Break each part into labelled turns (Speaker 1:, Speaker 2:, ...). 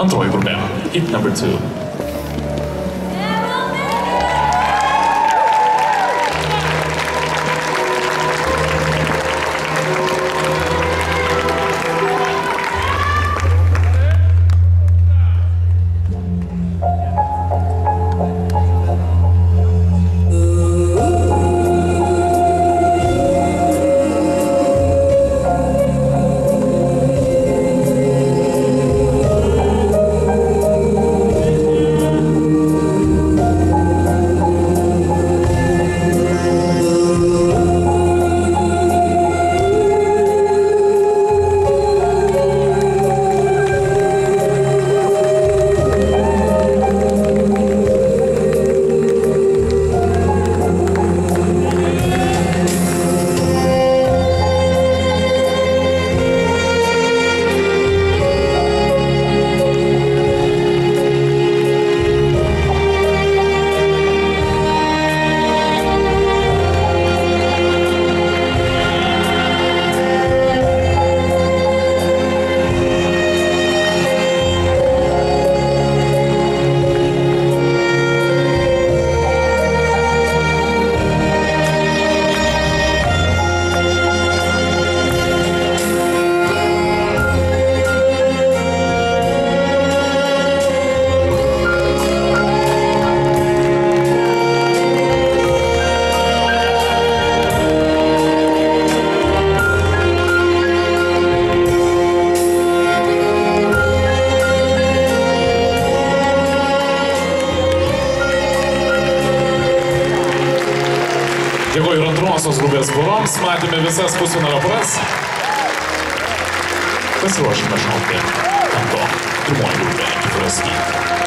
Speaker 1: on Troy hit number two. minutės buvoms, matėme visas pusvinalio poras. Pasiruošime šokti ant to pirmoji grupė,
Speaker 2: Kipraskyje.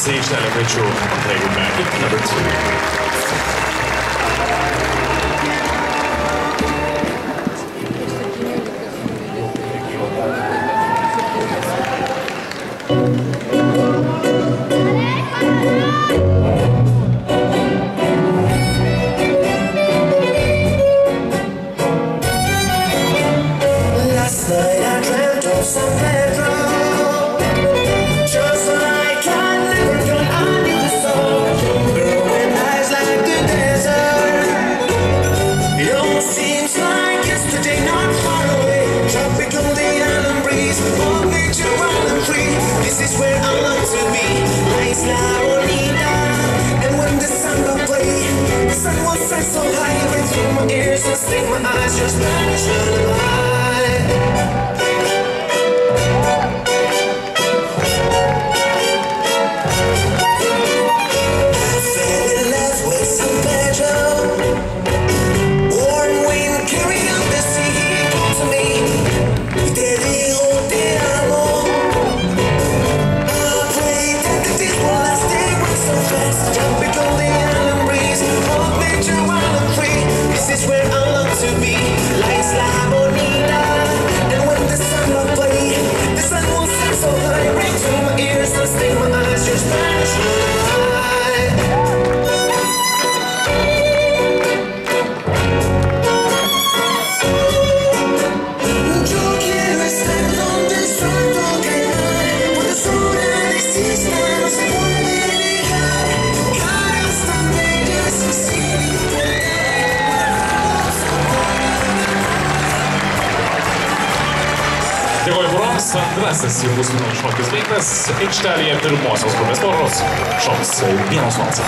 Speaker 2: Sage Tyler Mitchell on
Speaker 1: Playground Magic number two.
Speaker 3: flying so high, I can feel my ears and sleep my eyes, just
Speaker 1: not a shine. Justinas šokis baigtas. Aikštelėje pirmosios grupės poros šoks vienos valsa.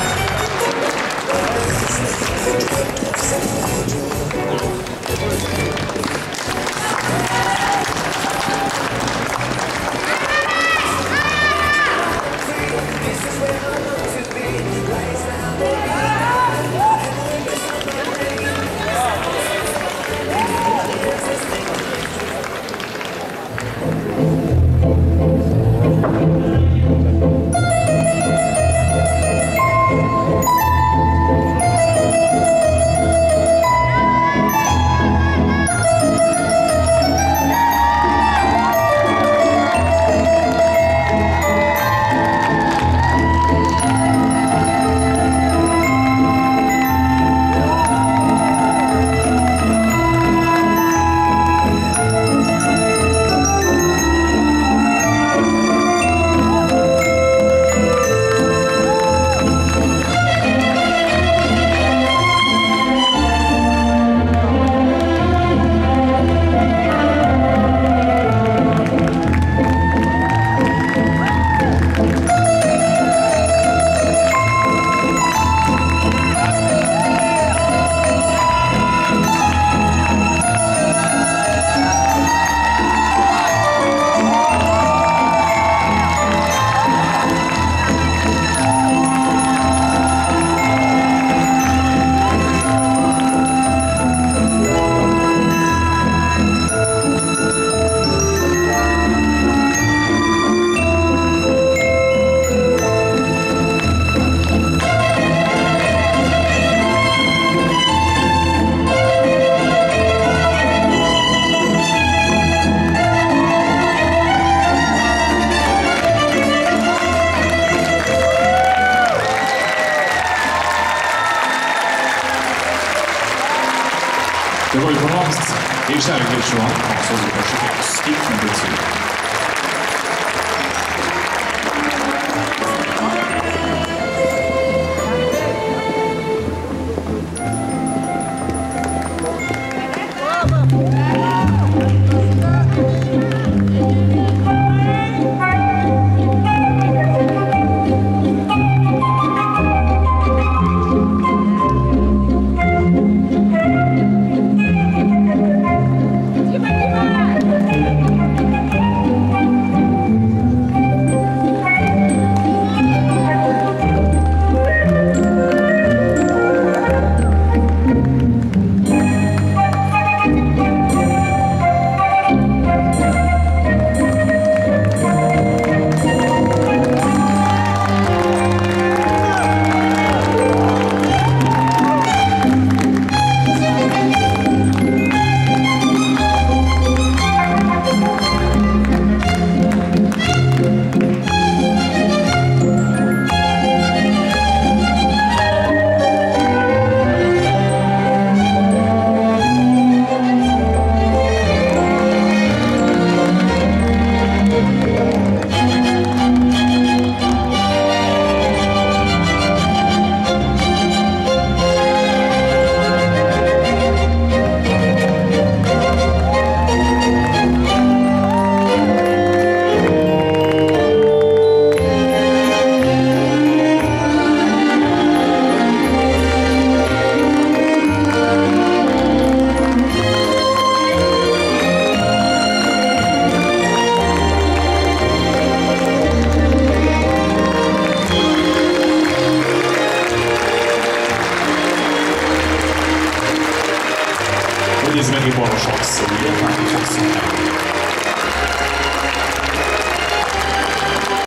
Speaker 1: João.